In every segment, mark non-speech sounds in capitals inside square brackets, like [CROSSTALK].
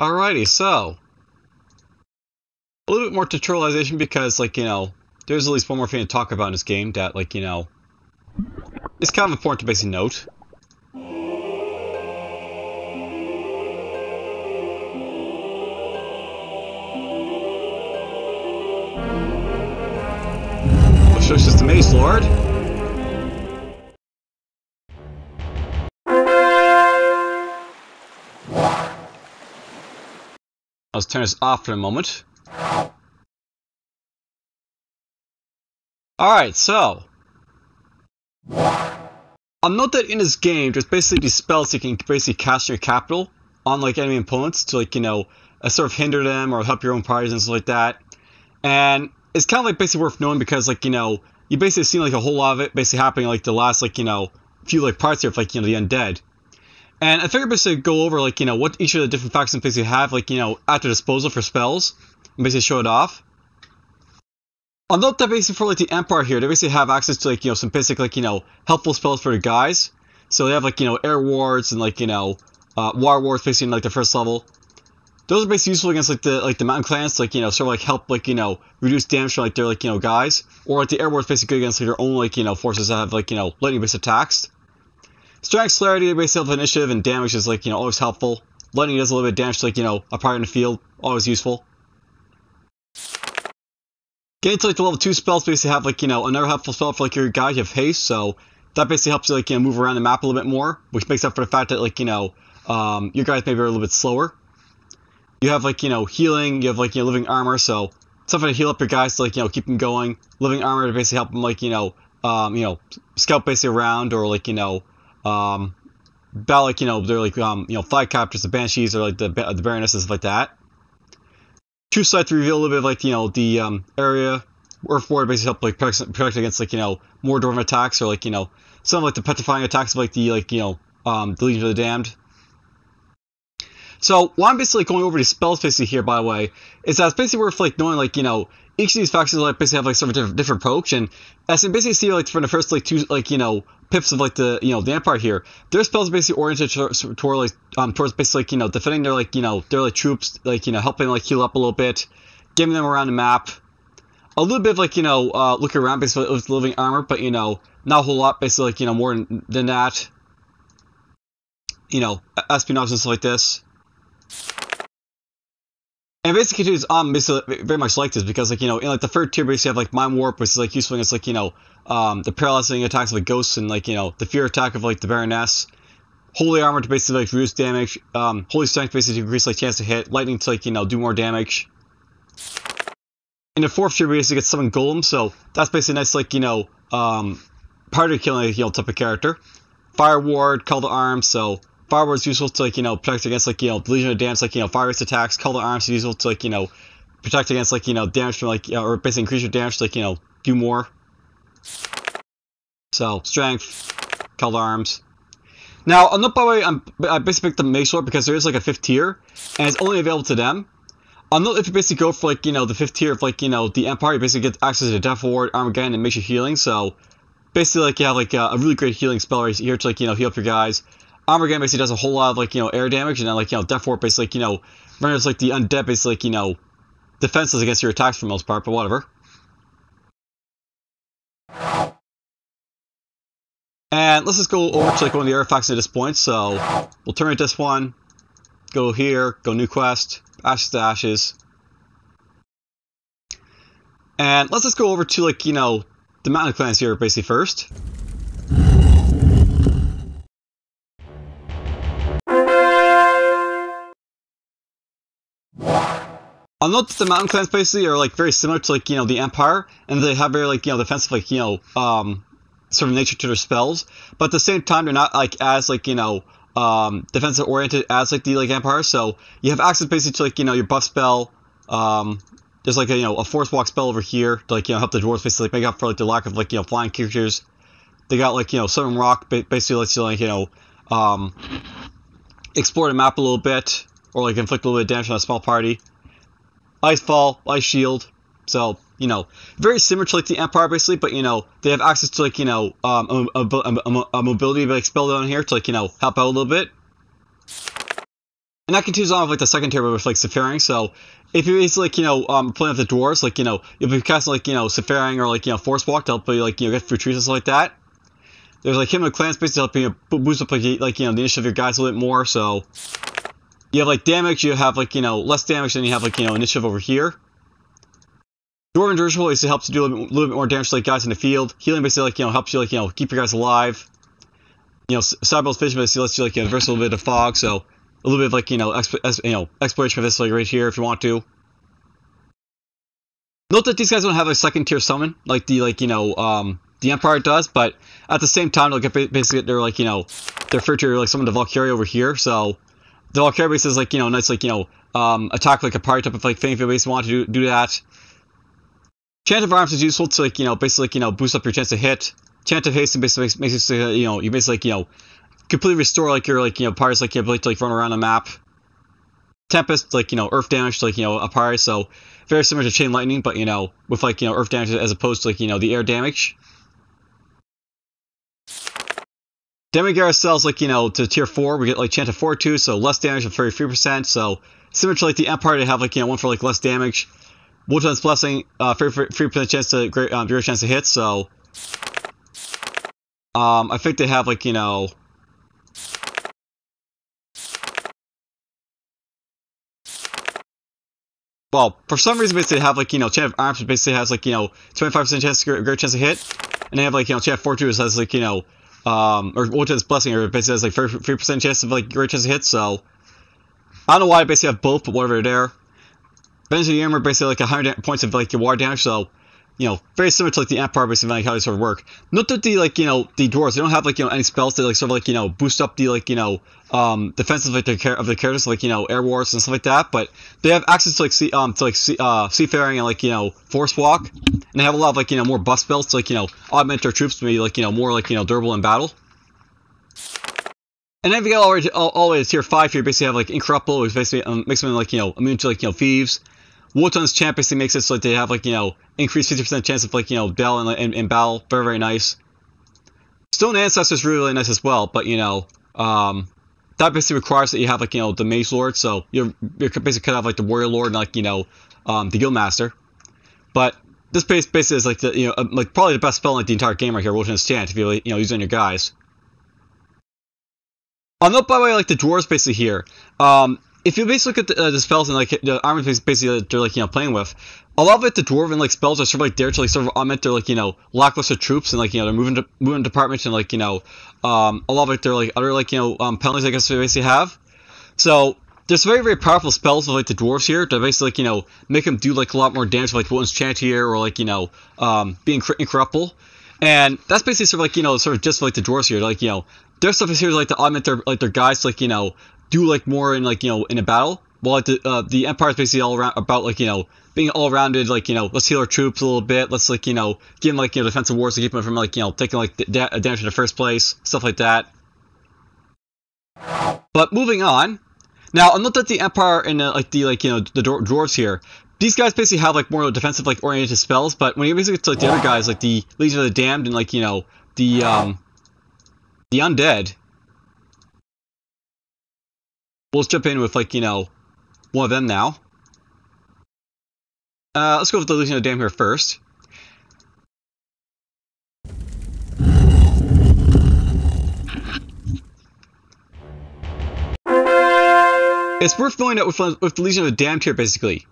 Alrighty, so a little bit more tutorialization because, like, you know, there's at least one more thing to talk about in this game that, like, you know, it's kind of important to basically note. Which is just the Mage Lord. Turn this off for a moment. Alright, so. I'll note that in this game, there's basically these spells you can basically cast your capital on like enemy opponents to like, you know, uh, sort of hinder them or help your own parties and stuff like that. And it's kind of like basically worth knowing because like, you know, you basically seen like a whole lot of it basically happening like the last like, you know, few like parts here of like, you know, the undead. And I figured basically go over like, you know, what each of the different factions basically have like, you know, at their disposal for spells and basically show it off. I'll that basically for like the Empire here, they basically have access to like, you know, some basic like, you know, helpful spells for the guys. So they have like, you know, air wards and like, you know, uh, water wards basically in like the first level. Those are basically useful against like the like the mountain clans, like, you know, sort of like help like, you know, reduce damage from like their like, you know, guys. Or like the air wards basically good against like their own like, you know, forces that have like, you know, lightning based attacks. Strength, celerity, based off initiative, and damage is like, you know, always helpful. Lightning does a little bit of damage to like, you know, a part in the field, always useful. Getting to like the level 2 spells basically have like, you know, another helpful spell for like your guy, you have haste, so that basically helps you like, you know, move around the map a little bit more, which makes up for the fact that like, you know, um, your guys maybe are a little bit slower. You have like, you know, healing, you have like, you know, living armor, so something to heal up your guys to like, you know, keep them going. Living armor to basically help them like, you know, um, you know, scout basically around or like, you know, um, about like you know they're like um you know fly captors, the banshees, or like the the baronesses like that. Two sides reveal a little bit of like you know the um area Earth Ward basically help like protect, protect against like you know more dwarven attacks or like you know some like the petrifying attacks of like the like you know um the Legion of the Damned. So why I'm basically going over these spells basically here, by the way, is that it's basically worth like knowing like you know each of these factions like basically have like sort of different, different approach, and as you basically see like from the first like two like you know pips of like the you know the empire here, their spells are basically oriented toward, like um towards basically like you know defending their like you know their like troops like you know helping like heal up a little bit, giving them around the map, a little bit of like you know uh, looking around basically with living armor, but you know not a whole lot basically like you know more than that. You know espionage and stuff like this. And basically, it's um basically very much like this because like you know in like the third tier, basically you have like mind ward, which is like useful against like you know um the paralyzing attacks of like ghosts and like you know the fear attack of like the baroness. Holy armor to basically like reduce damage. Um, holy strength basically to increase like chance to hit. Lightning to like you know do more damage. In the fourth tier, we basically get summon golem, so that's basically nice like you know um party killing you know type of character. Fire ward, call to arms, so Fire is useful to like you know protect against like you know Legion of Damage, like you know fire attacks. To arms useful to like you know protect against like you know damage from like you know, or basically increase your damage like you know do more. So strength, to arms. Now, I'll note by the way, I'm, I basically picked the Mage Lord because there is like a fifth tier, and it's only available to them. I'll note if you basically go for like you know the fifth tier of like you know the Empire, you basically get access to Death Ward, Armageddon, and makes you healing. So basically, like you have like a, a really great healing spell right here to like you know heal up your guys. Armageddon basically does a whole lot of like you know air damage, and then like you know Death Ward basically like, you know renders like the undead basically like you know defenseless against your attacks for the most part, but whatever. And let's just go over to like one of the artifacts at this point. So we'll turn at this one, go here, go new quest, ashes to ashes. And let's just go over to like, you know, the mountain clans here basically first. I'll note that the mountain clans basically are like very similar to like you know the empire, and they have very like you know defensive like you know um sort of nature to their spells, but at the same time they're not like as like you know um defensive oriented as like the like empire. So you have access basically to like you know your buff spell. Um, there's like a you know a force walk spell over here to like you know help the dwarves basically make up for like the lack of like you know flying creatures. They got like you know Southern Rock basically lets you like you know um explore the map a little bit or like inflict a little bit of damage on a small party. Ice Fall, Ice Shield. So, you know, very similar to like the Empire basically, but you know, they have access to like, you know, um, a, a, a, a mobility like spell down here to like, you know, help out a little bit. And that continues on with like the second tier with like Seafaring. So if you basically like, you know, um playing with the dwarves, like, you know, you'll be casting like, you know, Seafaring or like, you know, Force Walk to help you like, you know, get through trees and stuff like that. There's like him and clan space to help you know, boost up like, like you know the initiative of your guys a little bit more. So you have like damage, you have like you know less damage, than you have like you know initiative over here. Dwarven Dirigible basically helps you do a little, bit, little bit more damage to like guys in the field. Healing basically like you know helps you like you know keep your guys alive. You know, Cyber's Vision basically lets you like you know, reverse a little bit of fog, so a little bit of like you know exp- you know exploration of this like right here if you want to. Note that these guys don't have a second tier summon like the like you know um the Empire does, but at the same time, they'll get basically they're like you know they're referred to like some of the Valkyrie over here. So the Valkyrie base is like you know nice like you know um, attack like a party type of like thing if you basically want to do, do that. Chant of Arms is useful to like you know basically like, you know boost up your chance to hit. Chant of Haste basically makes, makes it you know you basically like, you know completely restore like your like you know parties like your ability to like run around the map. Tempest like you know earth damage to like you know a party so very similar to Chain Lightning but you know with like you know earth damage as opposed to like you know the air damage. Demigarra sells like, you know, to tier 4, we get like Chant of Fortitude, so less damage of 33%, so similar to like the Empire, they have like, you know, one for like less damage. Wotan's Blessing, uh, 3% chance to, great, um, greater chance to hit, so. Um, I think they have like, you know. Well, for some reason, basically, they have like, you know, Chant of Arms basically has like, you know, 25% chance to great chance to hit. And they have like, you know, Chant of Fortitude, has like, you know, um, or Wotan's Blessing, or basically has like 3% chance of like great chance to hit, so. I don't know why I basically have both, but whatever, there. Benji Yammer basically like 100 points of like your water damage, so you know, very similar to like the Empire basically like how they sort of work. Note that the like, you know, the dwarves, they don't have like, you know, any spells that like sort of like, you know, boost up the like, you know, um defenses like the of the characters, like, you know, air wars and stuff like that, but they have access to like sea um to like sea uh seafaring and like, you know, force walk. And they have a lot of like, you know, more buff spells to like, you know, augment their troops to be like, you know, more like, you know, durable in battle. And then you get all, the way to tier 5 here, basically have like Incorruptible, which basically um, makes them like, you know, immune to like, you know, thieves. Wotan's Chant basically makes it so that they have like, you know, increased 50% chance of like, you know, battle and, and, and battle. Very, very nice. Stone Ancestor is really, really nice as well, but you know, um, that basically requires that you have like, you know, the Mage Lord, so you're, you're basically kind of like the Warrior Lord and like, you know, um, the Guildmaster. But this base basically is like the, you know, like probably the best spell in like the entire game right here, Wotan's Chant, if you, you know, use on your guys. I'll note by the way, like the dwarves basically here. Um, if you basically look at the, uh, the spells and like the armor basically they're like you know playing with, a lot of it the dwarven like spells are sort of like there to like sort of augment their like you know lackluster troops and like you know they're moving to, moving departments and like you know um, a lot of it they're like other like you know um, penalties I guess they basically have. So there's very very powerful spells with like the dwarves here to basically like you know make them do like a lot more damage like Wotan's chant here or like you know um, being incorruptible. And that's basically sort of like you know sort of just like the dwarves here like you know their stuff is here like to augment their like their guys to, like you know do like more in like you know in a battle. While like the uh, the empire is basically all around about like you know being all rounded like you know let's heal our troops a little bit. Let's like you know give them like you know defensive wars to keep them from like you know taking like da- damage in the first place, stuff like that. But moving on. Now, i note that the Empire and uh, like the like you know the dwarves here, these guys basically have like more defensive like oriented spells. But when you basically get to like the other guys, like the Legion of the Damned and like you know the um the undead. We'll jump in with like, you know, one of them now. Uh, let's go with the Legion of Damned here first. It's worth knowing that with, with the Legion of Damned here, basically.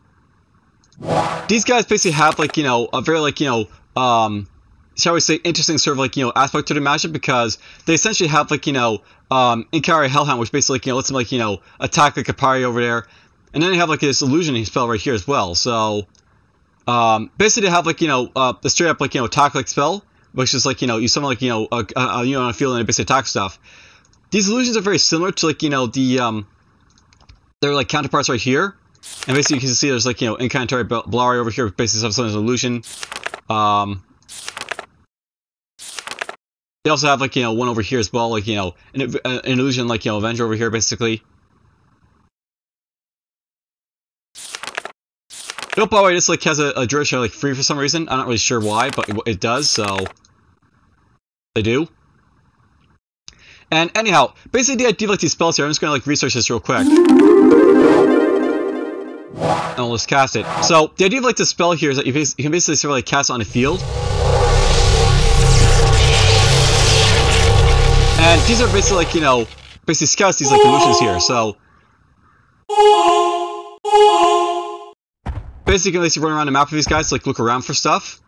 These guys basically have, like, you know, a very, like, you know, um, shall we say, interesting sort of like, you know, aspect to the matchup because they essentially have like, you know, um, Incarnate Hellhound, which basically, you know, lets them like, you know, attack like a party over there. And then they have like this illusioning spell right here as well. So, um, basically they have like, you know, uh, the straight up like, you know, attack like spell, which is like, you know, you summon like, you know, a, a, you know, a field and basically attack stuff. These illusions are very similar to like, you know, the, um, they're like counterparts right here. And basically you can see there's like, you know, Incantory Blari over here, basically some illusion. Um, they also have like you know one over here as well, like you know an, uh, an illusion like you know Avenger over here basically. Nope, by the way, this like has a, a duration like free for some reason. I'm not really sure why, but it, it does, so they do. And anyhow, basically the idea of like these spells here, I'm just gonna like research this real quick. And we'll just cast it. So the idea of like the spell here is that you, you can basically sort of like cast it on a field. And these are basically like, you know, basically scouts these like illusions here, so basically you can run around the map with these guys to like look around for stuff.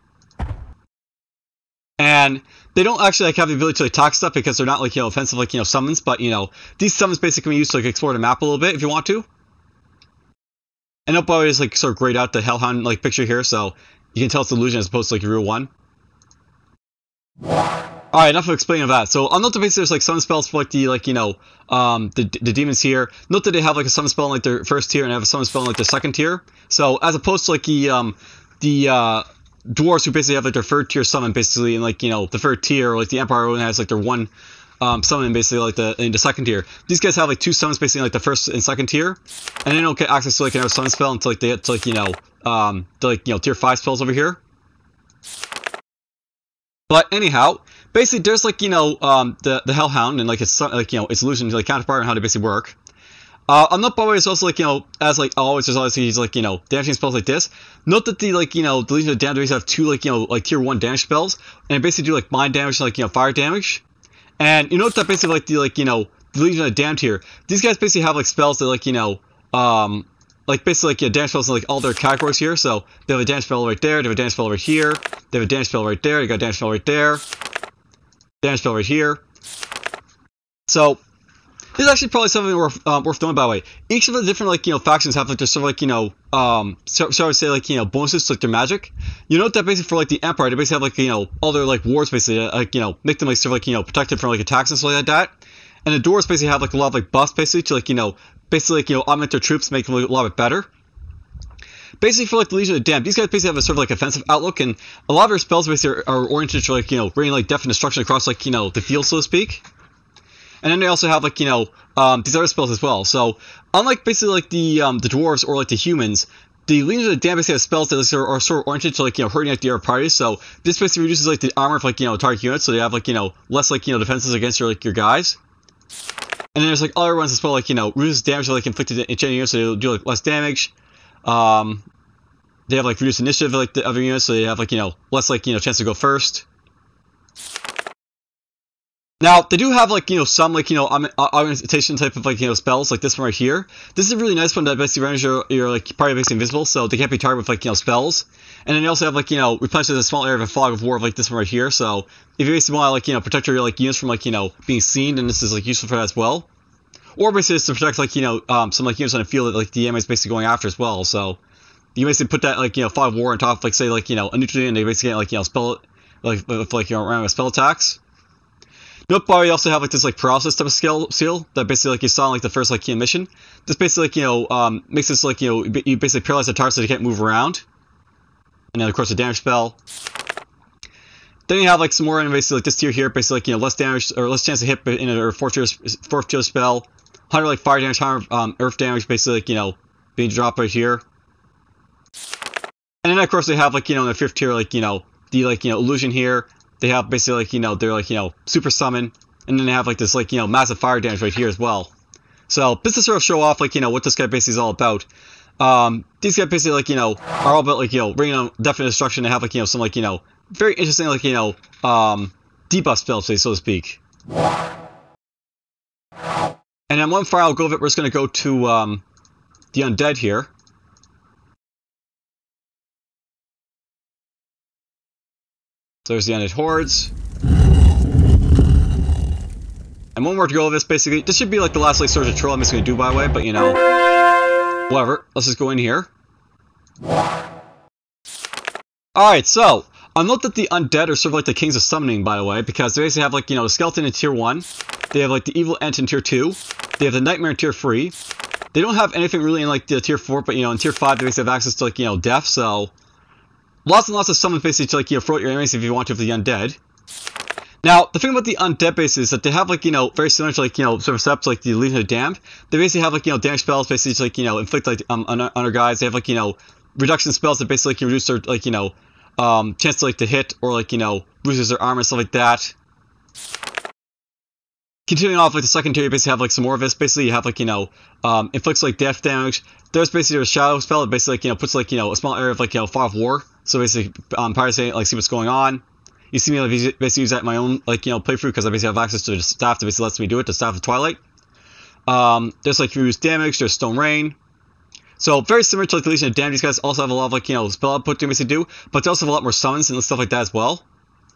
And they don't actually like have the ability to like talk stuff because they're not like you know offensive like you know summons, but you know these summons basically can be used to like explore the map a little bit if you want to. And Up always like sort of grayed out the Hellhound like picture here, so you can tell it's illusion as opposed to like real one. Alright, enough of explaining that. So on base there's like summon spells for like the like, you know, um the the demons here. Note that they have like a summon spell in like their first tier and have a summon spell in like their second tier. So as opposed to like the um the uh dwarves who basically have like their third tier summon basically in like, you know, the third tier or like the Empire only has like their one um, summon basically like the in the second tier. These guys have like two summons basically like the first and second tier, and they don't get access to like another summon spell until like they get to like you know um the like you know tier five spells over here. But anyhow, basically there's like you know um, the the Hellhound and like its like you know its illusion like counterpart and how they basically work. Uh, I'm not always also like you know as like always there's always these like you know damaging spells like this. Note that the like you know the Legion of Damned have two like you know like tier one damage spells and basically do like mind damage and like you know fire damage. And you note that basically like the like you know the Legion of Damned here, these guys basically have like spells that like you know um like basically like yeah, damage spells in like all their categories here. So they have a damage spell right there, they have a damage spell right here, they have a damage spell right there, they got a damage spell right there, damage spell right here. So this is actually probably something worth um, worth knowing by the way. Each of the different like you know factions have like their sort of like you know um so, so I would say like you know bonuses to like their magic. You note that basically for like the Empire they basically have like you know all their like wards basically uh, like you know make them like sort of like you know protected from like attacks and stuff like that. And the Dwarves basically have like a lot of like buffs basically to like you know basically like you know augment their troops, make them a lot bit better. Basically, for like the Legion of Damned, these guys basically have a sort of like offensive outlook, and a lot of their spells basically are, are oriented to like you know bringing like death and destruction across like you know the field, so to speak. And then they also have like you know um, these other spells as well. So unlike basically like the um, the dwarves or like the humans, the Legion of the Damned basically have spells that are, are, sort of oriented to like you know hurting like the other parties. So this basically reduces like the armor of like you know target units, so they have like you know less like you know defenses against your like your guys. And then there's like other ones as well, like you know reduces damage like inflicted enchanted units, so they'll do like less damage. Um, they have like reduced initiative like the other units, so they have like you know less like you know chance to go first. Now they do have like you know some like you know augmentation type of like you know spells like this one right here. This is a really nice one that basically renders your, your like party basically invisible, so they can't be targeted with like you know spells. And then you also have like you know replenishes a small area of a fog of war like this one right here. So if you basically want to like you know protect your like units from like you know being seen, then this is like useful for that as well. Or basically to protect like you know um, some like units on the field that like the enemy is basically going after as well. So you basically put that like you know five war on top of like say like you know a neutral and they basically get like you know spell like with like you know around with spell attacks. Note bar, you also have like this like paralysis type of skill seal that basically like you saw in like the first like key mission. This basically like you know um, makes this like you know you basically paralyze the target so they can't move around. And then of course the damage spell. Then you have like some more and basically like this tier here, basically like you know less damage or less chance to hit in a fourth tier fourth tier spell. Hundred like fire damage, hundred um, earth damage, basically like you know being dropped right here. And then of course they have like you know in the fifth tier like you know the like you know illusion here they have basically like you know they're like you know super summon, and then they have like this like you know massive fire damage right here as well. So this to sort of show off like you know what this guy basically is all about. Um, these guys basically like you know are all about like you know bringing on definite destruction and have like you know some like you know very interesting like you know um debuff spells so to speak. And then one I'll go of it, we're just gonna go to um the undead here. So there's the undead hordes. And one more to go of this, basically. This should be like the last like Surge of Troll I'm just going to do, by the way, but you know. Whatever. Let's just go in here. Alright, so. I'll note that the undead are sort of like the kings of summoning, by the way, because they basically have like, you know, the skeleton in tier 1. They have like the evil ent in tier 2. They have the nightmare in tier 3. They don't have anything really in like the tier 4, but you know, in tier 5 they basically have access to like, you know, death, so lots and lots of summons basically to like you know throw at your enemies if you want to for the undead. Now, the thing about the undead base is that they have like, you know, very similar to like, you know, sort of steps like the Legion of Damned. They basically have like, you know, damage spells basically to like, you know, inflict like um on, on our guys. They have like, you know, reduction spells that basically can reduce their like, you know, um chance to like to hit or like, you know, bruises their armor and stuff like that. continuing off like the second tier, you basically have like some more of this. Basically, you have like you know, um, inflicts like death damage. There's basically a shadow spell that basically like, you know puts like you know a small area of like you know fog of war. So basically, um, pirates like see what's going on. You see me like basically use that my own like you know playthrough because I basically have access to the staff that basically lets me do it. The staff of Twilight. Um, there's like use damage. There's stone rain. So very similar to like the Legion of Damn. These guys also have a lot of like you know spell output damage to do, but they also have a lot more summons and stuff like that as well.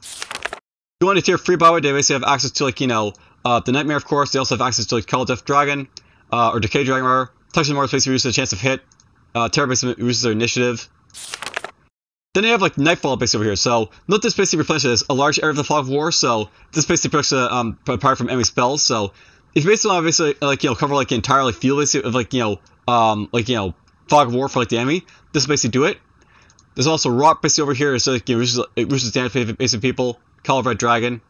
If you want to tier free by the they basically have access to like you know uh, the Nightmare, of course. They also have access to like Call Death Dragon, uh, or Decay Dragon, rather. Touch Mortis basically reduces the chance of hit. Uh, Terror basically reduces their initiative. Then they have like Nightfall basically over here. So note this basically replenishes a large area of the Fog of War. So this basically protects uh, um apart from enemy spells. So if you basically want to basically like you know cover like the entire like field basically of like you know um like you know Fog of War for like the enemy, this basically do it. There's also Rot basically over here, so like, you know, reduces damage basically people. Call of Red Dragon.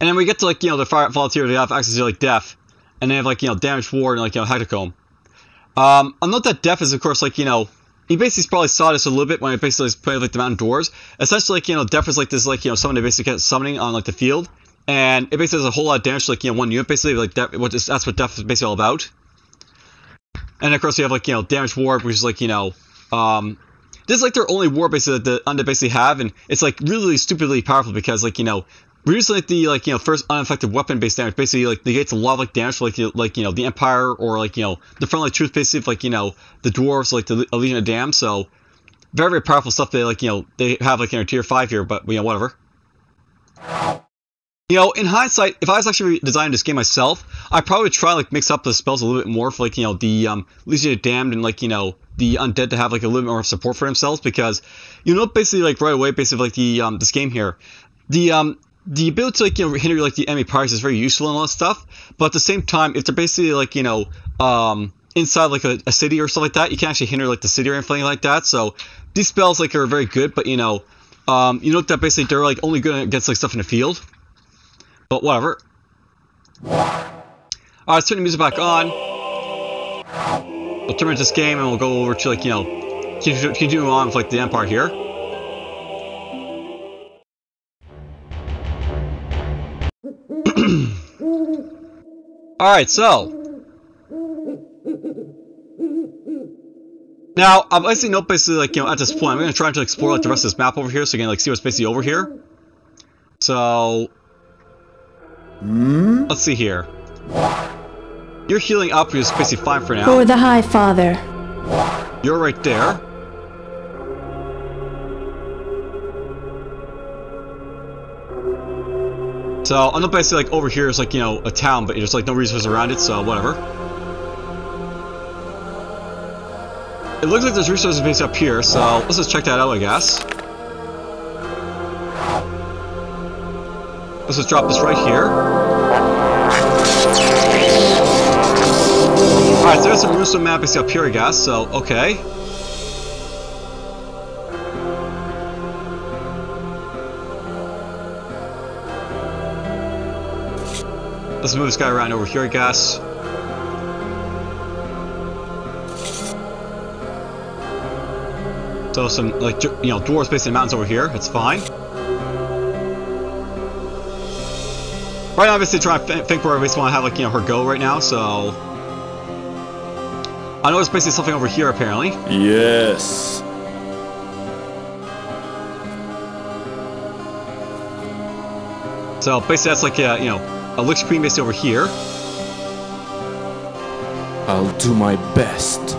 And then we get to like, you know, the fire volunteer, they have access to like Death. And they have like, you know, Damage Ward and like, you know, Hecatomb. Um, I'll note that Death is of course like, you know, he basically probably saw this a little bit when he basically played like the mountain doors. Essentially like, you know, Death is like this like, you know, someone they basically get summoning on like the field. And it basically does a whole lot of damage to like, you know, one unit basically, like Death, what that's what Death is basically all about. And of course you have like, you know, Damage Ward, which is like, you know, um, this is like their only war basically that the undead basically have, and it's like really stupidly powerful because like you know reducing like the like you know first unaffected weapon based damage basically like negates a lot of like damage for like you like you know the empire or like you know the friendly truth basically like you know the dwarves like the Legion of Damn so very very powerful stuff they like you know they have like in know, tier five here but you know whatever. You know, in hindsight, if I was actually designing this game myself, I probably would try like mix up the spells a little bit more for like you know the um, Legion Damned and like you know the undead to have like a little bit more support for themselves because you know basically like right away basically like the um this game here, the um the ability to like you know hinder like the enemy pirates is very useful and all that stuff, but at the same time if they're basically like you know um inside like a, a city or stuff like that, you can actually hinder like the city or anything like that. So these spells like are very good, but you know um you know that basically they're like only good against like stuff in the field. But whatever. Alright, let's turn the music back on. We'll terminate this game and we'll go over to like, you know, continue on with like the Empire here. [CLEARS THROAT] Alright, so. Now, I've basically know basically like, you know, at this point, I'm going to try to explore like the rest of this map over here so you can like see what's basically over here. So, Hmm? Let's see here. You're healing up, which is basically fine for now. For the Highfather. You're right there. So, I'm not basically like over here is like, you know, a town, but there's like no resources around it, so whatever. It looks like there's resources based up here, so let's just check that out, I guess. Let's just drop this right here. Alright, so there's some Russo map is up here, I guess, so, okay. Let's move this guy around over here, I guess. So some, like, you know, dwarves based in the mountains over here, it's fine. Right obviously, trying to think where I basically want to have, like, you know, her go right now, so... I know there's basically something over here, apparently. Yes. So, basically, that's like, a, you know, a Lich Queen basically over here. I'll do my best.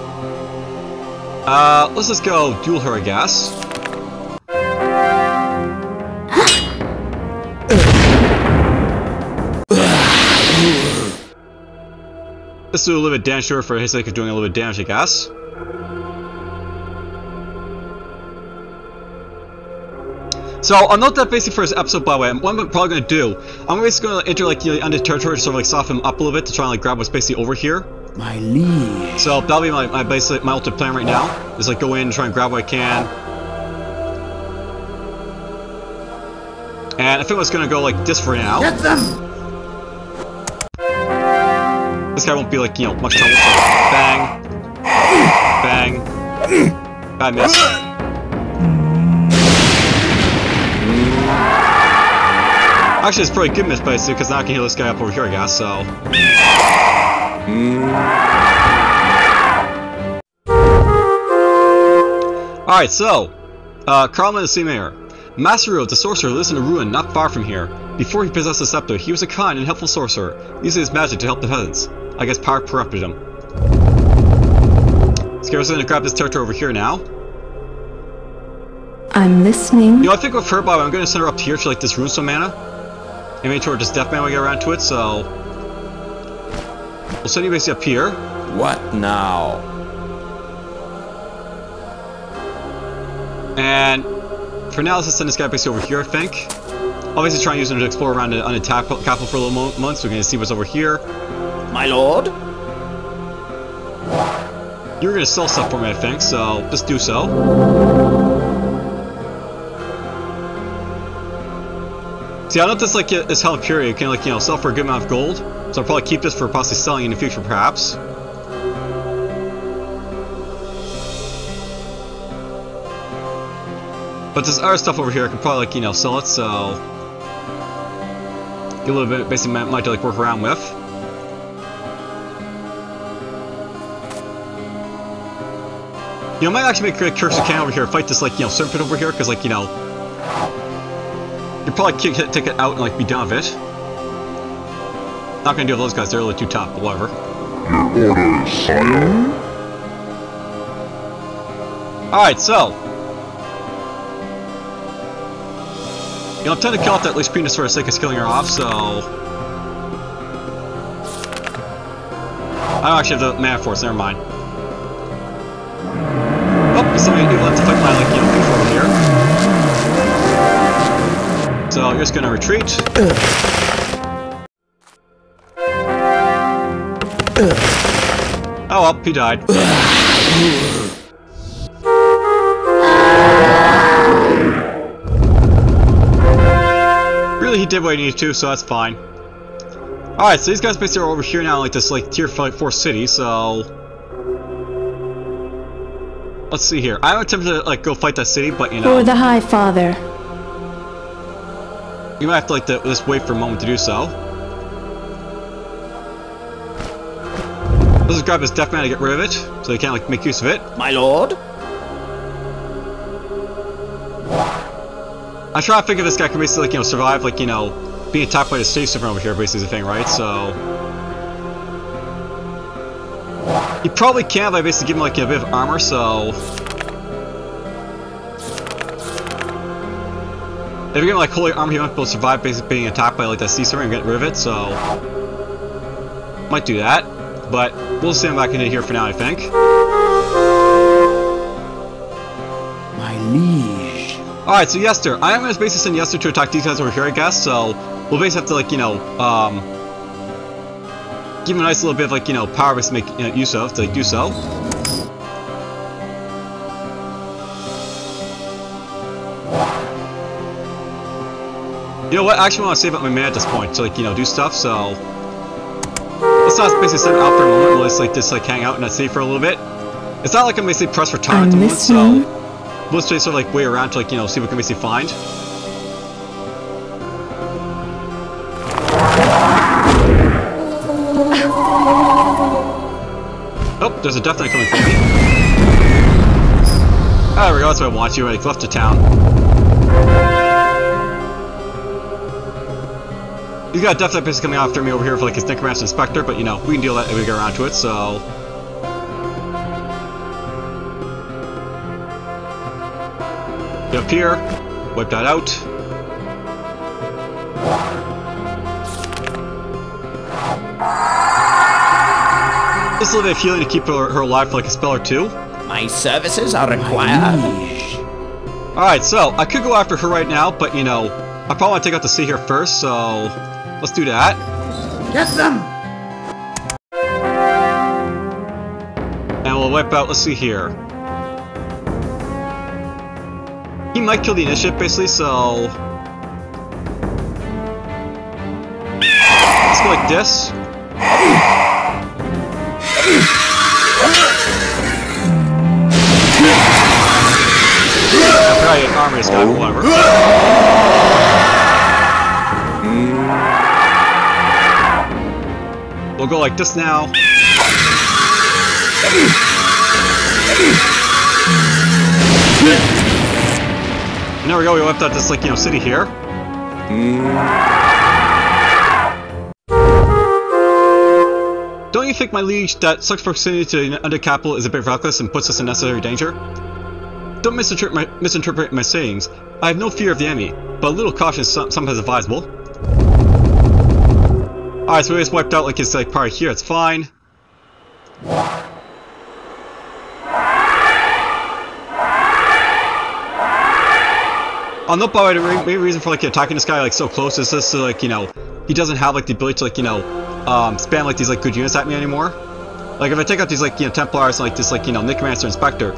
Uh, let's just go duel her, I guess. Let's do a little bit damage to her for his sake of doing a little bit of damage, I guess. So I'll note that basically for this episode, by the way, what I'm probably going to do, I'm basically going to enter like the under territory to sort of like soften him up a little bit to try and like grab what's basically over here. My liege. So that'll be my, my basically my ultimate plan right now. Is like go in, and try and grab what I can. And I think I it's gonna go like this for now. Get them! This guy won't be like, you know, much trouble. So bang. Bang. Bad miss. Actually, it's probably good miss, basically, because now I can heal this guy up over here, I guess, so... Alright, so... Uh, Carlman the Mayor. Masaru, the sorcerer, lives in a ruin not far from here. Before he possessed the scepter, he was a kind and helpful sorcerer, using his magic to help the peasants. I guess power corrupted him. Scare's gonna grab this territory over here now. I'm listening. You know, I think with her, Bob, I'm gonna send her up here to like this runestone mana. And make sure just death mana when we get around to it, so... We'll send you basically up here. What now? And for now, let's just send this guy basically over here, I think. Obviously try and use him to explore around the untapped capital for a little mo moment, so we're gonna see what's over here. My lord? You're gonna sell stuff for me, I think, so just do so. See, I don't this like is Hell Fury, you can like, you know, sell for a good amount of gold. So I'll probably keep this for possibly selling in the future, perhaps. But this other stuff over here, I can probably like, you know, sell it, so... Get a little bit, basically might, might like work around with. You know, I might actually make a Curse Can over here, fight this, like, you know, Serpent over here, because, like, you know... You'd probably kick it, take it out and, like, be done with it. Not gonna deal with those guys, they're a little too tough, but whatever. Your orders, sire. Alright, so... You know, I'm trying to kill off that least Penis for the sake of killing her off, so... I don't actually have the mana force, never mind. Fight my, like, you over here. So, you're just gonna retreat. Oh well, he died. really, he did what he needed to, so that's fine. Alright, so these guys basically are over here now, like this, like, tier 4 city, so... Let's see here. I'm attempting to, like, go fight that city, but, you know... For the Highfather. You might have to, like, to, just wait for a moment to do so. Let's just grab his death man to get rid of it, so he can't, like, make use of it. My lord? I'm trying to figure this guy can basically, like, you know, survive, like, you know, being attacked by the stage serpent over here, basically, is the thing, right? So... He probably can, but I basically give him, like, a bit of armor, so... If you give him, like, holy armor, he might be able to survive basically being attacked by, like, that sea serpent and get rid of it, so... Might do that, but we'll stand back in here for now, I think. My liege. Alright, so Yester. I am going to basically send Yester to attack these guys over here, I guess, so we'll basically have to, like, you know, um, give him a nice little bit of, like, you know, power to make you know, use of to like, do so. You know what? I actually want to save up my mana at this point to, like, you know, do stuff, so... Let's not basically him out for a moment, just, like, just, like, hang out and not see for a little bit. It's not like I'm basically pressed for time at the moment, so... We'll just sort of like wait around to like, you know, see what we can basically find. Oh, there's a death knight coming for me. Oh, we go, that's what I want you, like, left the town. He's got a definite basically coming after me over here for like his Necromancer Inspector, but you know, we can deal that if we get around to it, so... Get up here, wipe that out. Just a little healing to keep her, her alive for like a spell or two. My services are required. Alright, so I could go after her right now, but you know, I probably want to take out the sea here first, so let's do that. Get them! And we'll wipe out, let's see here. He might kill the initiative, basically, so... Let's go like this. play Oh. [LAUGHS] We'll go like this now. And there we go, we left out this, like, you know, city here. Don't you think, my liege, that sucks proximity to the undercapital is a bit reckless and puts us in necessary danger? Don't misinterpret my, misinterpret my sayings. I have no fear of the enemy, but a little caution is sometimes advisable. Alright, so we just wiped out like his like part here, it's fine. Oh, no, by the way, the main reason for like attacking this guy like so close is just so like, you know, he doesn't have like the ability to like, you know, um, spam like these like good units at me anymore. Like if I take out these like, you know, Templars and like this like, you know, Necromancer Inspector,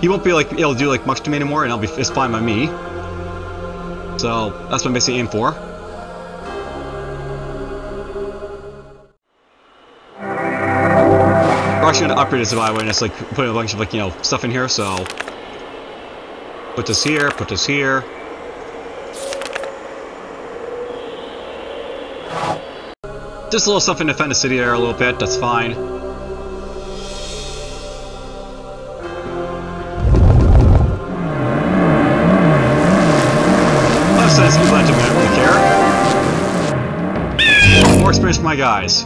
he won't be like able to do like much to me anymore and I'll be it's fine by me. So that's what I'm basically aiming for. We're actually gonna upgrade this by way, and it's like putting a bunch of like, you know, stuff in here, so put this here, put this here. Just a little stuff in defend the city there a little bit, that's fine. My guys.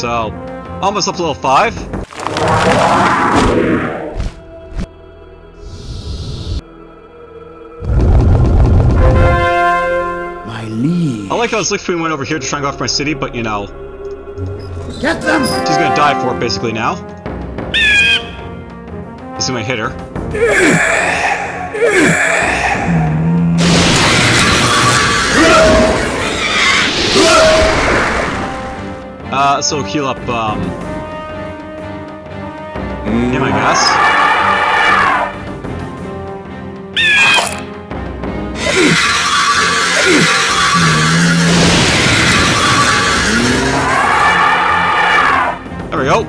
So, almost up to level 5. My liege. I like how this Queen went over here to try and go after my city, but you know, Get them! she's gonna die for it basically now. This is my hitter. Uh, so heal up, um... Him, I guess. There we go.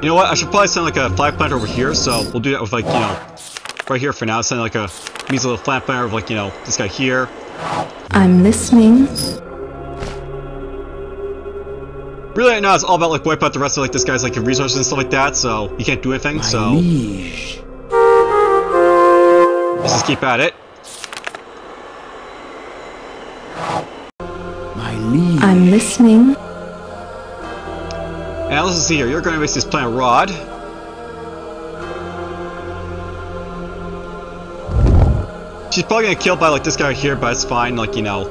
You know what? I should probably send like a flag planter over here, so we'll do that with like, you know, right here for now. Send like a measly little flag planter of like, you know, this guy here. I'm listening. Really right now it's all about like wipe out the rest of like this guy's like resources and stuff like that, so he can't do anything, My so liege. let's just keep at it. My liege. I'm listening. And let's see here, you're gonna basically just plant a rod. She's probably gonna kill by like this guy here, but it's fine, like you know.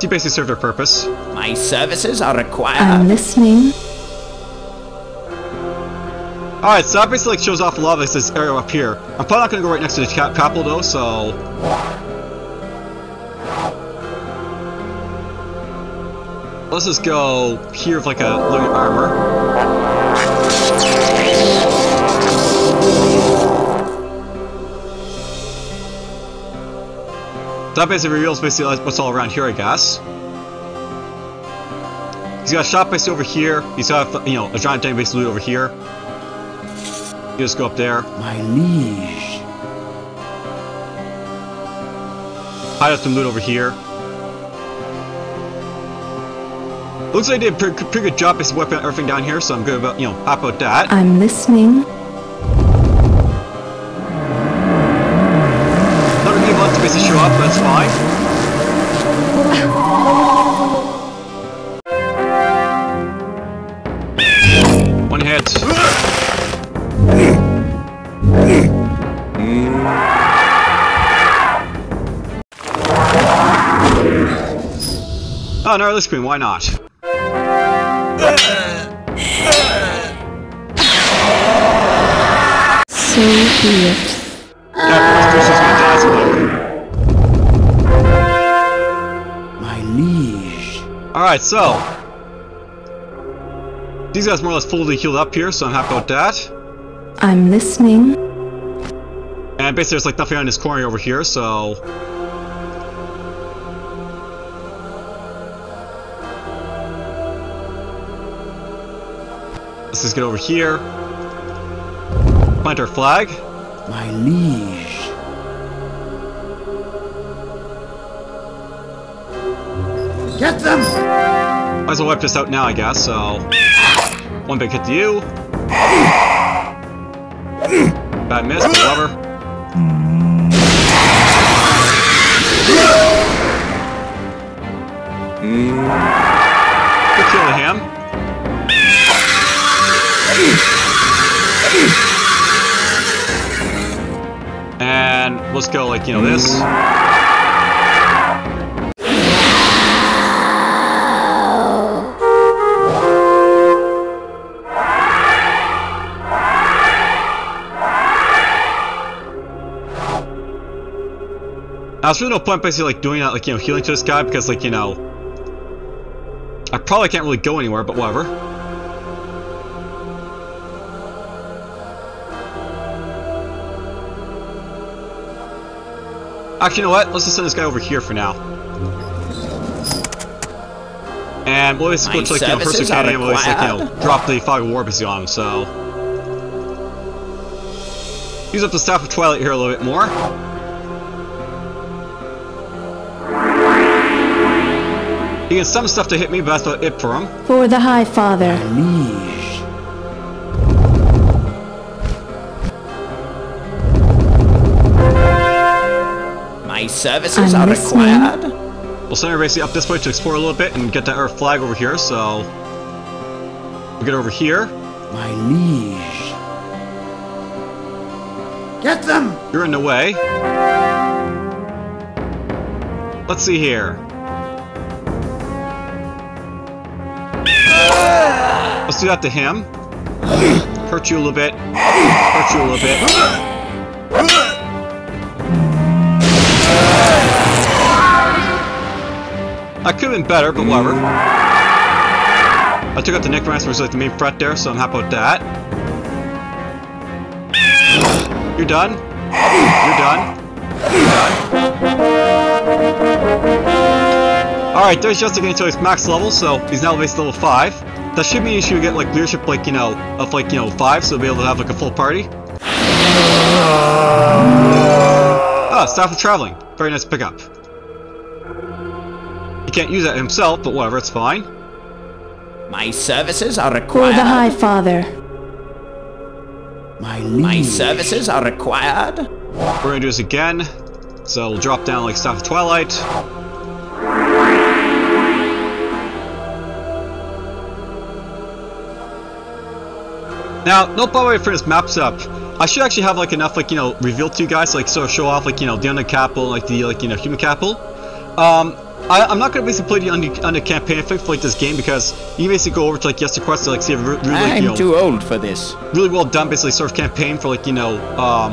She basically served her purpose. My services are required. I'm listening. Alright, so that basically like shows off a lot of this, this area up here. I'm probably not gonna go right next to the cap capital though, so. Let's just go here with like a living armor. That basically reveals basically what's all around here, I guess. He's got a shop basically over here. He's got, you know, a giant tank basically over here. You just go up there. My liege. Hide up some loot over here. Looks like they did a pretty, pretty good job basically weapon out everything down here, so I'm good about, you know, happy about that. I'm listening. No, this queen, why not? So be it. Yeah, of course, Bruce is gonna die, so whatever. My liege. Alright, so. These guys more or less fully healed up here, so I'm happy about that. I'm listening. And basically there's like nothing on this corner over here, so... Let's just get over here. Plant our flag. My liege. Get them! Might as well wipe this out now, I guess, so... One big hit to you. Bad miss, but whatever. Good kill to him. And let's go like, you know, this. Now, there's really no point basically like doing that, like, you know, healing to this guy because, like, you know, I probably can't really go anywhere, but whatever. Actually, you know what? Let's just send this guy over here for now. And we'll basically My go to, like, you know, first services are Academy, we'll just, like, you know, drop the Fog of War basically on him, so... Use up the Staff of Twilight here a little bit more. He gets some stuff to hit me, but that's about it for him. For the Highfather. Liege. My services I'm are listening. required. We'll send her basically up this way to explore a little bit and get that Earth flag over here, so... We'll get over here. My liege. Get them! You're in the way. Let's see here. Let's do that to him. Hurt you a little bit. Hurt you a little bit. I could have been better, but whatever. I took out the Necromancer, which was like the main threat there, so I'm happy with that. You're done. You're done. Alright, there's Justin getting to his max level, so he's now basically level 5. That should mean he should get like leadership like, you know, of like, you know, 5, so he'll be able to have like a full party. Ah, Staff of Traveling. Very nice pickup. He can't use that himself, but whatever, it's fine. My services are For required. the Highfather. My liege. My services are required. We're gonna do this again. So we'll drop down like Staff of Twilight. Now, no by the way for this maps up. I should actually have like enough like you know revealed to you guys like sort of show off like you know the under capital like the like you know human capital. Um, I, I'm not gonna basically play the under, under campaign for like this game because you basically go over to like Yes Quest to like see a re- really I'm you know too old for this. really well done, basically sort of campaign for like you know um,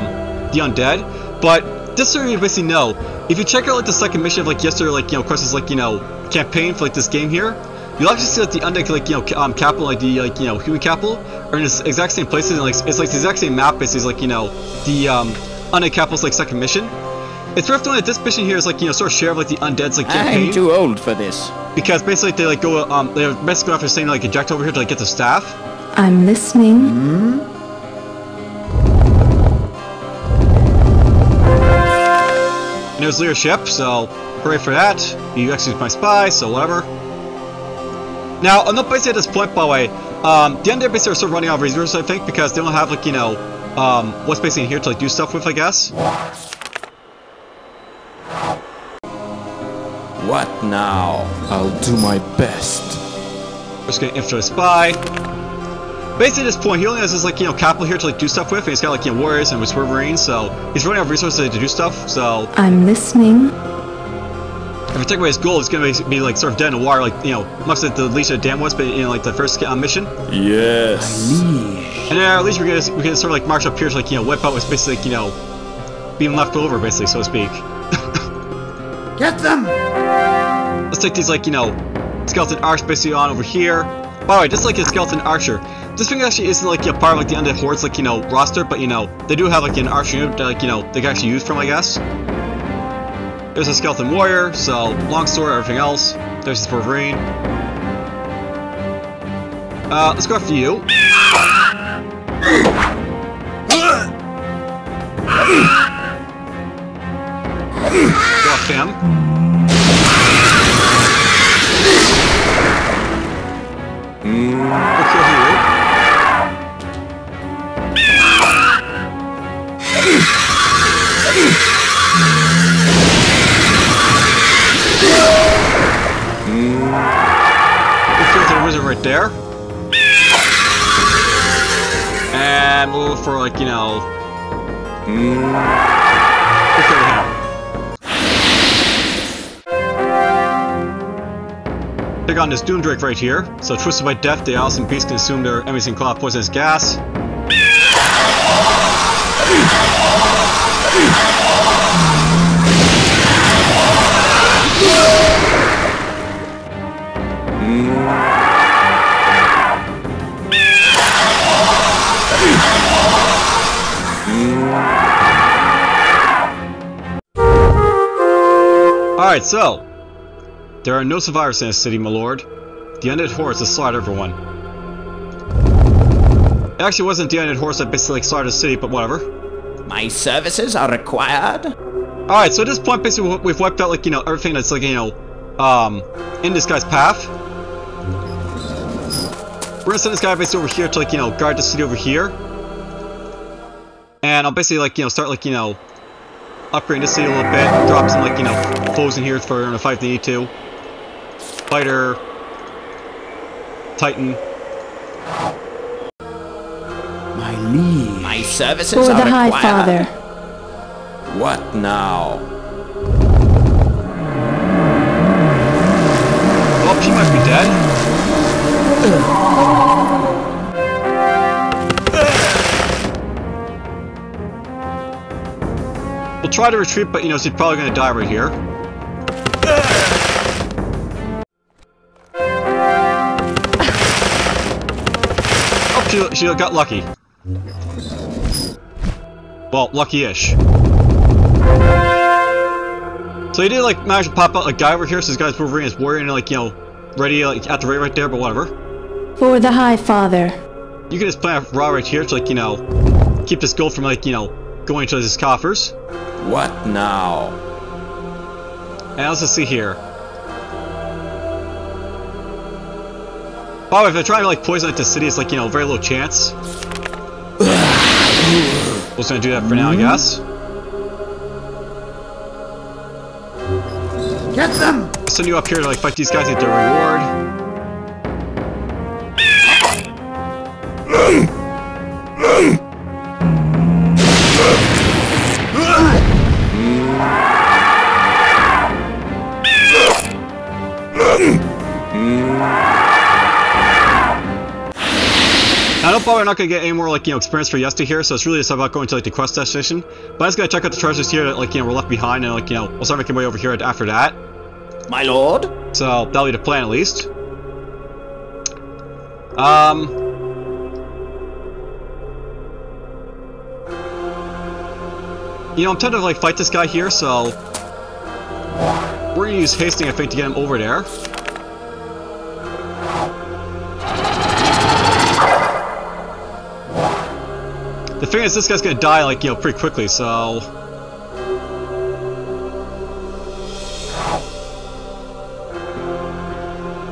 the undead. But just so you basically know, if you check out like the second mission of like yesterday, like you know Quest's is like you know campaign for like this game here, you'll actually see that the undead like you know um, capital like the like you know human capital are in the exact same places and like it's like the exact same map basically as like you know the um, undead capital's like second mission. It's worth noting that this mission here is like you know sort of share of like the undead's like campaign I'm too old for this. because basically they like go um they're basically after saying like eject over here to like get the staff. I'm listening. And it was leadership, so hooray for that. You executed my spy, so whatever. Now, I'm not basically at this point, by the way. Um, the undead basically are sort of running out of resources, I think, because they don't have, like, you know, um, what's basically in here to, like, do stuff with, I guess. What now? I'll do my best. We're just gonna infiltrate a spy. Basically, at this point, he only has this, like, you know, capital here to, like, do stuff with, and he's got, like, you know, warriors and Whisper Marines, so he's running out of resources to do stuff, so I'm listening. if I take away his gold, it's gonna be, be like, sort of dead in the water, like, you know, much like the Legion of Dam was, but in, like, the first uh, mission. Yes. Liege. And then at least we're gonna, we're gonna sort of like march up here to like, you know, wipe out what's basically like, you know, being left over, basically, so to speak. [LAUGHS] Get them! Let's take these, like, you know, skeleton arch basically on over here. By the way, just like a skeleton archer, this thing actually isn't like a part of like the undead hordes, like, you know, roster, but you know, they do have like an archer unit that, like, you know, they can actually use from, I guess. There's a skeleton warrior, so long sword, everything else. There's his Wolverine. Uh, let's go after you. Go off him. Mm. right there. And for like, you know. We'll Take on this Doom Doomdrake right here. So twisted by death, the Allison Beast can assume their enemies call out poisonous gas. Alright, so. There are no survivors in this city, my lord. The undead horse has slaughtered everyone. It actually wasn't the undead horse that basically like, slaughtered the city, but whatever. My services are required. Alright, so at this point, basically, we've wiped out, like, you know, everything that's, like, you know, um, in this guy's path. We're gonna send this guy basically over here to, like, you know, guard the city over here. And I'll basically, like, you know, start, like, you know, upgrading the city a little bit, drop some, like, you know, foes in here for a fight if they need to. Fighter, Titan. My liege. My services For are the High. Father. What now? Well, she might be dead. We'll try to retreat, but you know, she's probably gonna die right here. She, she got lucky. Well, lucky-ish. So he did like manage to pop out a guy over here, so this guy's Wolverine is warrior and like, you know, ready like at the rate right there, but whatever. For the Highfather. You can just plant a raw right here to like, you know, keep this gold from like, you know, going into his coffers. What now? And let's just see here. By the way, if they're trying to like poison like the city, it's like, you know, very low chance. We're just gonna do that for now, I guess. Get them! I'll send you up here to like fight these guys and get their reward. [LAUGHS] probably not gonna get any more like you know experience for Yesta here, so it's really just about going to like the quest destination. But I'm just gonna check out the treasures here that like you know we're left behind, and like you know we'll start making way over here after that. My lord? So that'll be the plan at least. Um. You know, I'm tempted to like fight this guy here, so we're gonna use hasting, I think, to get him over there. The thing is, this guy's gonna die like you know pretty quickly, so.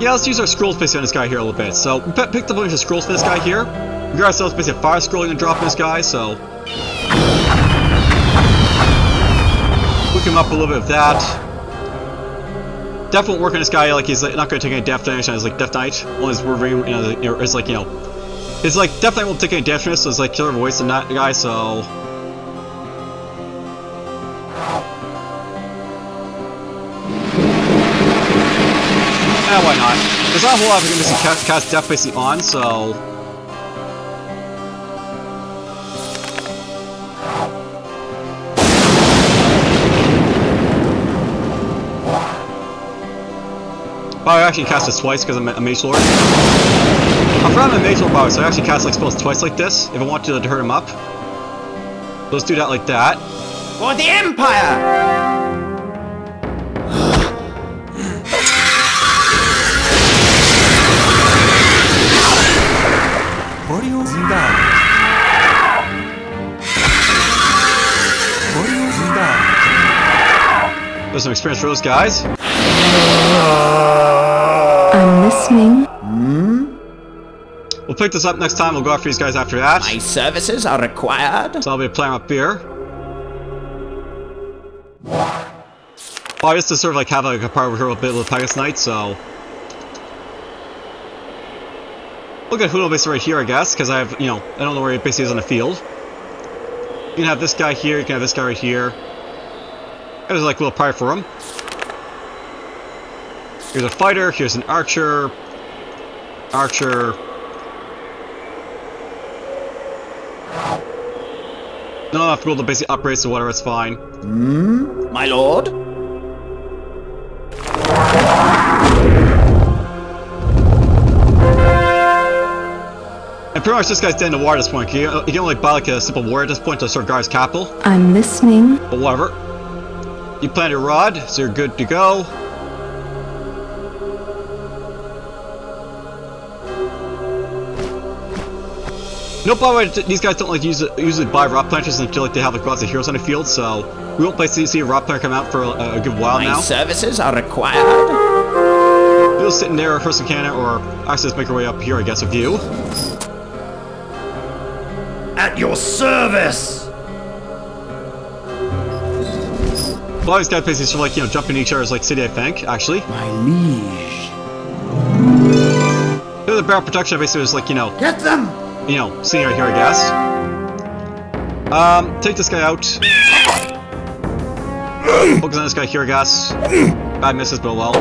Yeah, let's use our scroll space on this guy here a little bit. So, we picked up a bunch of scrolls for this guy here. We got ourselves basically fire scrolling and dropping this guy, so. Look him up a little bit of that. Definitely work on this guy, like, he's like, not gonna take any death damage on his, like, Death Knight. Only his Wolverine, you know, you know, it's like, you know. It's like, definitely won't take any damage so it's like killer voice and that guy, so. Yeah, why not? There's not a whole lot of gonna cast, cast Death basically on, so. Oh, I actually cast this twice because I'm a Mage Lord. I forgot I'm a Mage Lord, by the way, so I actually cast like spells twice like this if I want to, to hurt him up. So let's do that like that. For the Empire! some experience for those guys. I'm listening. Hmm? We'll pick this up next time. We'll go after these guys after that. My services are required. So I'll be playing up here. Well, I used to sort of like have like a part over here with a bit with Pegasus Knight, so. We'll get basically right here, I guess, because I have, you know, I don't know where he basically is on the field. You can have this guy here, you can have this guy right here. There's like a little part for him. Here's a fighter, here's an archer. Archer. No enough gold to basic upgrade, so whatever, it's fine. Hmm? My lord? And pretty much this guy's dead in the water at this point. You, you can only buy like a simple warrior at this point to sort of guard his capital. I'm listening. But whatever. You plant your rod, so you're good to go. No, by the way, these guys don't like use usually buy rod planters until like they have like lots of heroes on the field, so we won't basically see a rod planter come out for a, a good while My now. services are required. We'll sit in there, first can or actually let's make our way up here, I guess, with you. At your service! A lot of these guys basically sort of like, you know, jumping each other's like city, I think, actually. My liege. The barrel protection basically was like, you know, Get them! You know, sitting right here, I guess. Um, take this guy out. Focus on this guy here, I guess. Bad misses, but well.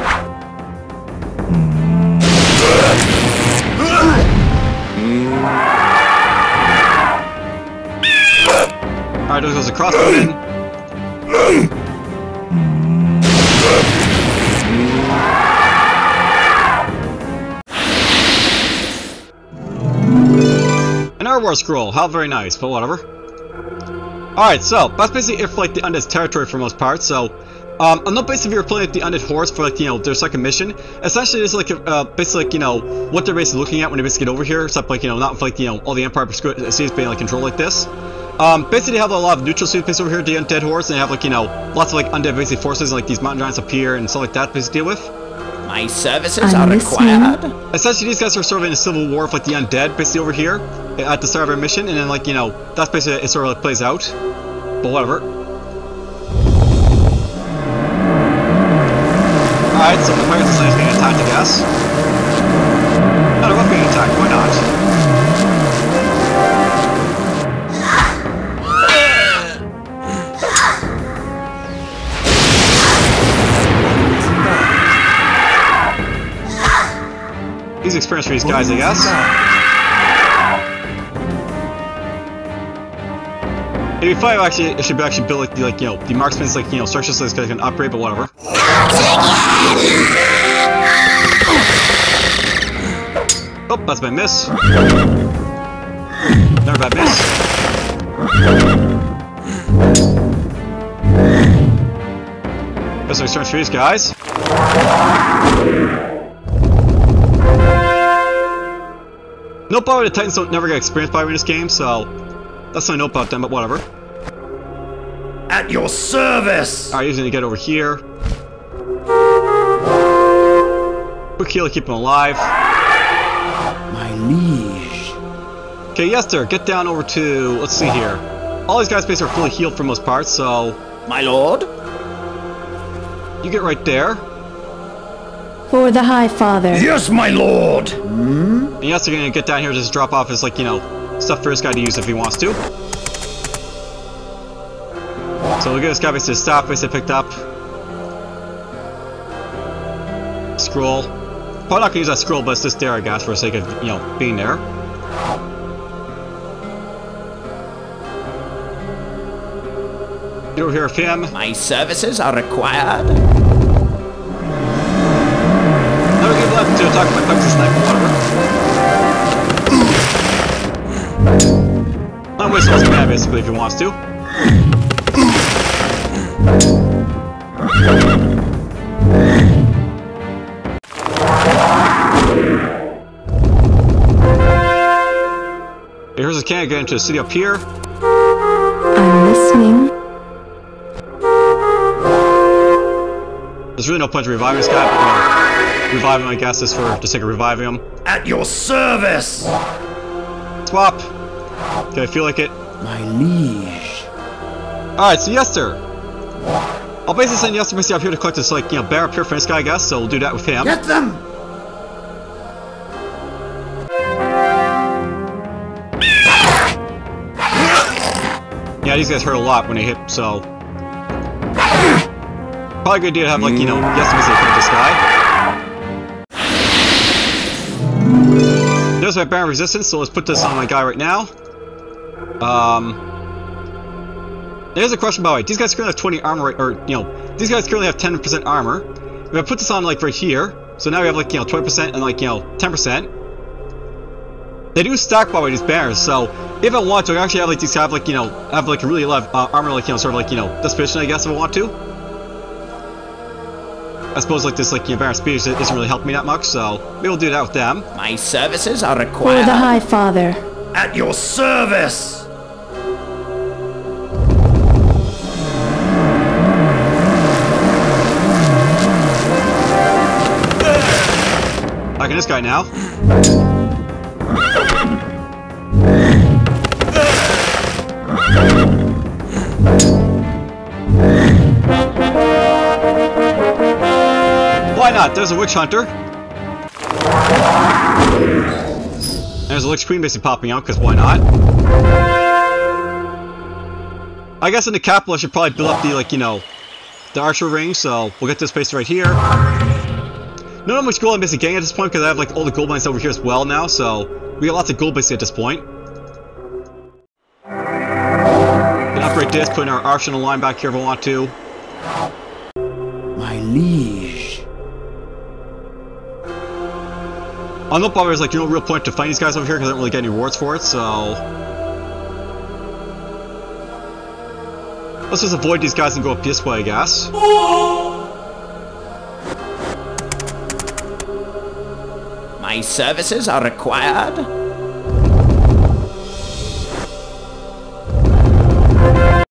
Alright, there goes a crossbow in. An Arwar scroll, how very nice, but whatever. Alright, so, that's basically it for like the Undead's territory for most part, so um, I'm not basically you're playing the Undead Hordes for like, you know, their second mission. Essentially it's like, uh, basically like, you know, what they're basically looking at when they basically get over here, except like, you know, not like, you know, all the Empire cities being like controlled like this. Um, basically they have a lot of neutral cities over here, the Undead Hordes, and they have like, you know, lots of like Undead basically forces, like these mountain giants up here and stuff like that to basically deal with. My services I'm are listening. required. Essentially, these guys are sort of in a civil war with like the undead, basically over here at the start of our mission, and then like you know that's basically it sort of like plays out. But whatever. Alright, so the Pirates are being attacked, I guess. Not a rough being attacked, why not? He's experienced for these guys, I guess. It'd be fine actually it should actually build like the like you know the marksman's like you know so this guy can upgrade, but whatever. Oh, that's my miss. Never bad miss. My turn for these guys. No power the Titans don't never get experience by in this game, so that's not no about them, but whatever. At your service! Alright, he's gonna get over here. Quick heal to keep him alive. My liege. Okay, Yester, get down over to, let's see here. All these guys basically are fully healed for most parts, so My lord? you get right there. For the Highfather. Yes, my lord! And Yester gonna get down here to just drop off his, like, you know, stuff for this guy to use if he wants to. So we'll get this guy basically staff basically picked up. Scroll. Probably not gonna use that scroll, but it's just there, I guess, for the sake of, you know, being there. Get over here with him. My services are required. Left to attack my Pepsi sniper, whatever. Not waste all his mana basically if he wants to. Here's a can't get into the city up here. I'm listening. There's really no point in reviving this guy, uh, but, you know, revive him, I guess, is for the sake of reviving him. At your service! Swap! Okay, I feel like it. My liege. Alright, so yes, sir. I'll basically send yes, basically up here to collect this, like, you know, bear up here for this guy, I guess, so we'll do that with him. Get them! Yeah, these guys hurt a lot when they hit, so... Probably a good idea to have, like, you know, yes, basically fight My Baron Resistance, so let's put this on my guy right now. Um... There's a question, by the way. These guys currently have 20 armor, or, you know, these guys currently have 10% armor. If I put this on, like, right here, so now we have, like, you know, 20% and, like, you know, 10%. They do stack, by the way, these bears, so if I want to, I actually have, like, these have, like, you know, have, like, a really lot of uh, armor, like, you know, sort of, like, you know, disposition, I guess, if I want to. I suppose, like, this, like, you know, Baron Speed isn't really helping me that much, so maybe we'll do that with them. My services are required. For the High Father. At your service! Attacking this guy now. There's a witch hunter. There's a Lich Queen basically popping out, because why not? I guess in the capital I should probably build up the, like, you know, the archer ring, so we'll get this space right here. Not much gold I'm basically getting at this point because I have like all the gold mines over here as well now, so we got lots of gold basically at this point. Can upgrade this, put in our arsenal line back here if I want to. My liege. I know probably there's like no real point to find these guys over here because I don't really get any rewards for it, so... Let's just avoid these guys and go up this way, I guess. My services are required.